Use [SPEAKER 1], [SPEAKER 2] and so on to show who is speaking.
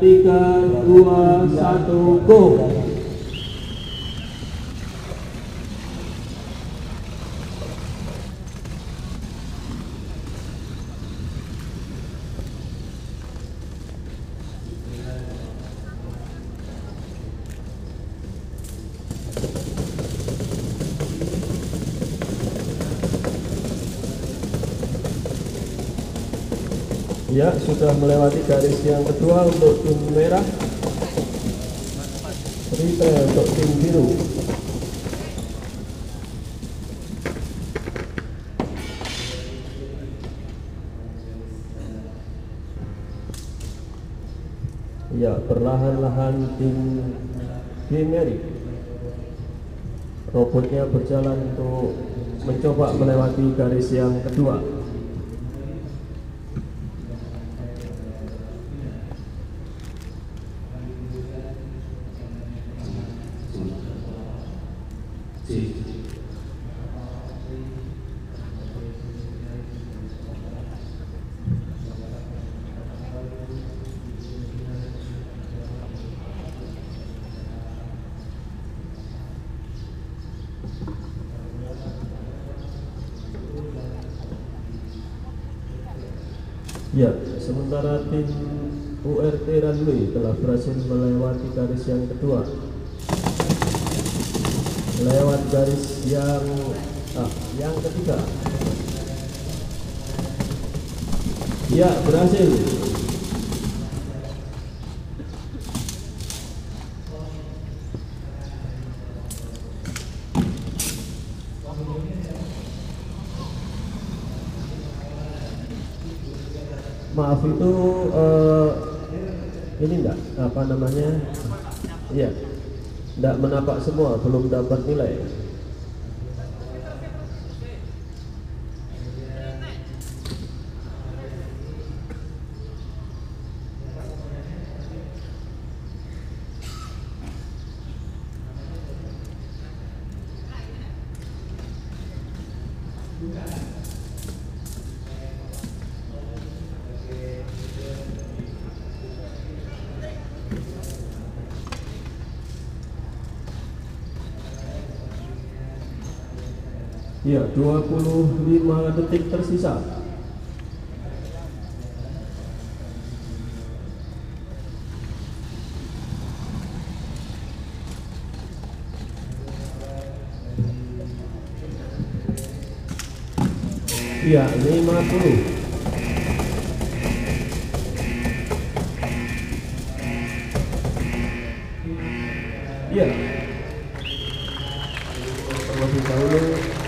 [SPEAKER 1] tiga dua satu go Ya, sudah melewati garis yang kedua untuk tim merah. Retail untuk tim biru. Ya, perlahan-lahan tim Gimeri robotnya berjalan untuk mencoba melewati garis yang kedua. Ya, sementara tim URT Runway telah berhasil melewati garis yang kedua. Lewat garis yang ah, yang ketiga. Ya, berhasil. maaf itu eh, ini enggak apa namanya ya enggak menapak semua belum dapat nilai Ya, 25 detik tersisa. Ya, 50. Ya. Terlebih dahulu